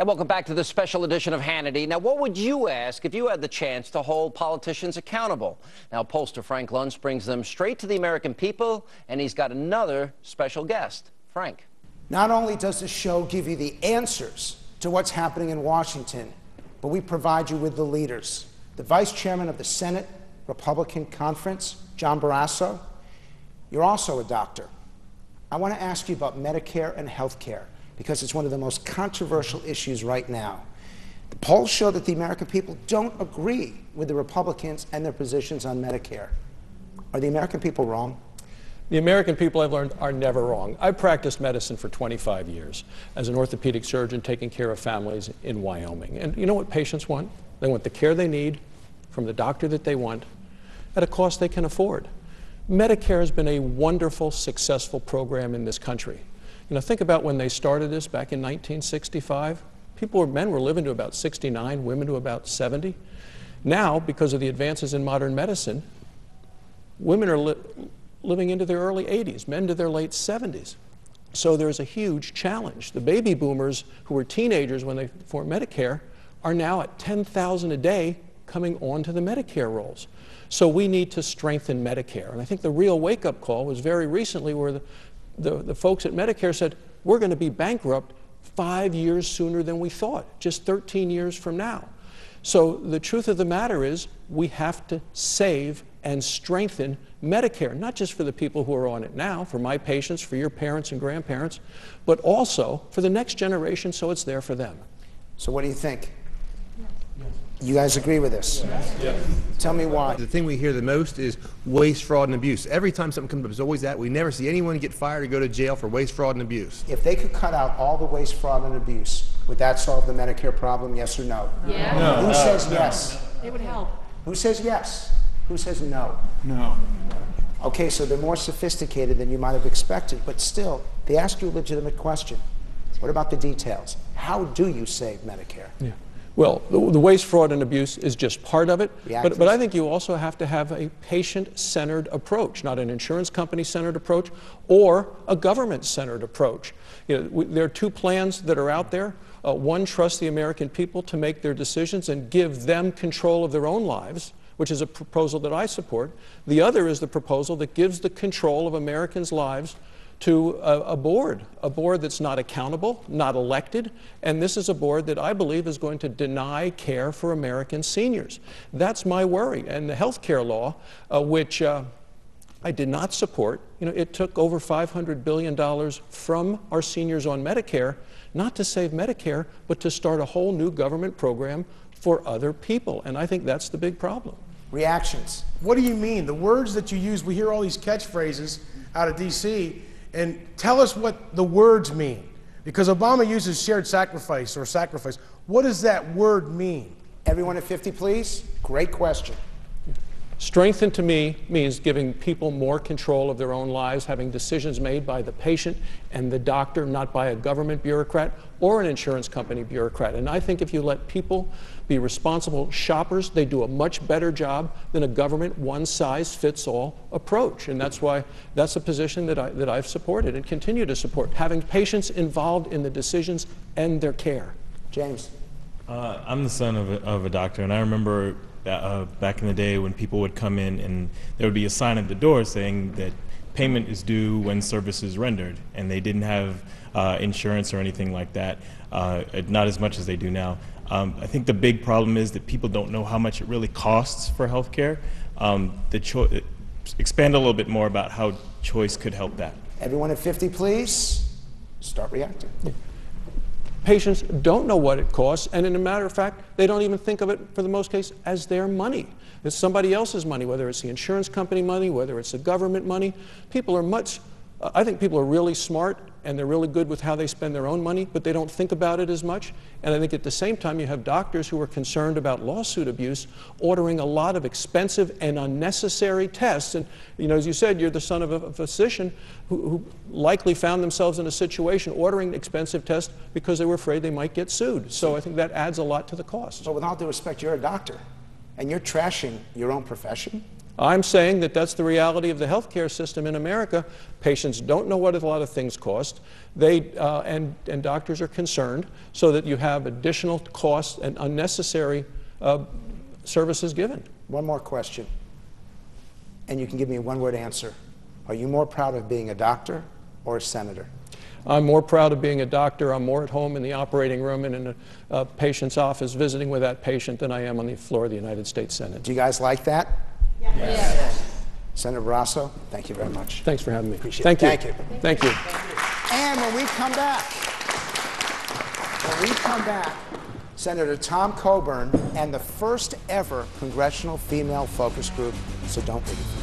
And welcome back to this special edition of Hannity. Now, what would you ask if you had the chance to hold politicians accountable? Now, pollster Frank Luntz brings them straight to the American people, and he's got another special guest. Frank. Not only does the show give you the answers to what's happening in Washington, but we provide you with the leaders. The Vice Chairman of the Senate Republican Conference, John Barrasso, you're also a doctor. I want to ask you about Medicare and health care because it's one of the most controversial issues right now. The polls show that the American people don't agree with the Republicans and their positions on Medicare. Are the American people wrong? The American people, I've learned, are never wrong. I've practiced medicine for 25 years as an orthopedic surgeon taking care of families in Wyoming. And you know what patients want? They want the care they need from the doctor that they want at a cost they can afford. Medicare has been a wonderful, successful program in this country. You know, think about when they started this back in 1965. People, were, men were living to about 69, women to about 70. Now, because of the advances in modern medicine, women are li living into their early 80s, men to their late 70s. So there's a huge challenge. The baby boomers who were teenagers when they formed Medicare are now at 10,000 a day coming onto the Medicare rolls. So we need to strengthen Medicare. And I think the real wake-up call was very recently where the, the, the folks at Medicare said, we're going to be bankrupt five years sooner than we thought, just 13 years from now. So the truth of the matter is we have to save and strengthen Medicare, not just for the people who are on it now, for my patients, for your parents and grandparents, but also for the next generation so it's there for them. So what do you think? You guys agree with this? Yes. Tell me why. The thing we hear the most is waste, fraud, and abuse. Every time something comes up, it's always that. We never see anyone get fired or go to jail for waste, fraud, and abuse. If they could cut out all the waste, fraud, and abuse, would that solve the Medicare problem, yes or no? Yeah. No. Who says yes? It would help. Who says yes? Who says no? No. Okay, so they're more sophisticated than you might have expected, but still, they ask you a legitimate question. What about the details? How do you save Medicare? Yeah. Well, the, the, waste, fraud, and abuse is just part of it. But, but I think you also have to have a patient centered approach, not an insurance company centered approach or a government centered approach. You know, we, there are two plans that are out there. Uh, one trusts the American people to make their decisions and give them control of their own lives, which is a proposal that I support. The other is the proposal that gives the control of Americans' lives to a, a, board, a board that's not accountable, not elected, and this is a board that I believe is going to deny care for American seniors. That's my worry. And the health care law, uh, which uh, I did not support, you know, it took over $500 billion from our seniors on Medicare, not to save Medicare, but to start a whole new government program for other people. And I think that's the big problem. Reactions. What do you mean? The words that you use, we hear all these catchphrases out of D.C., and tell us what the words mean. Because Obama uses shared sacrifice or sacrifice. What does that word mean? Everyone at 50, please. Great question. Strengthen to me means giving people more control of their own lives, having decisions made by the patient and the doctor, not by a government bureaucrat or an insurance company bureaucrat. And I think if you let people be responsible shoppers, they do a much better job than a government one size fits all approach. And that's why that's a position that, I, that I've supported and continue to support, having patients involved in the decisions and their care. James. Uh, I'm the son of a, of a doctor, and I remember uh, back in the day when people would come in and there would be a sign at the door saying that payment is due when service is rendered, and they didn't have uh, insurance or anything like that, uh, not as much as they do now. Um, I think the big problem is that people don't know how much it really costs for healthcare. Um, the expand a little bit more about how choice could help that. Everyone at 50, please. Start reacting. Patients don't know what it costs, and in a matter of fact, they don't even think of it, for the most case, as their money. It's somebody else's money, whether it's the insurance company money, whether it's the government money. People are much uh, I think people are really smart and they're really good with how they spend their own money, but they don't think about it as much. And I think at the same time, you have doctors who are concerned about lawsuit abuse, ordering a lot of expensive and unnecessary tests. And, you know, as you said, you're the son of a physician who, who likely found themselves in a situation ordering expensive tests because they were afraid they might get sued. So I think that adds a lot to the cost. But with all due respect, you're a doctor and you're trashing your own profession. I'm saying that that's the reality of the healthcare system in America. Patients don't know what a lot of things cost. They, uh, and, and doctors are concerned so that you have additional costs and unnecessary uh, services given. One more question, and you can give me a one word answer. Are you more proud of being a doctor or a senator? I'm more proud of being a doctor. I'm more at home in the operating room and in a, a patient's office visiting with that patient than I am on the floor of the United States Senate. Do you guys like that? Yes. Senator Barrasso, thank you very much. Thanks for having me. Appreciate Thank it. you. Thank you. Thank you. And when we come back, when we come back, Senator Tom Coburn and the first ever congressional female focus group, so don't leave.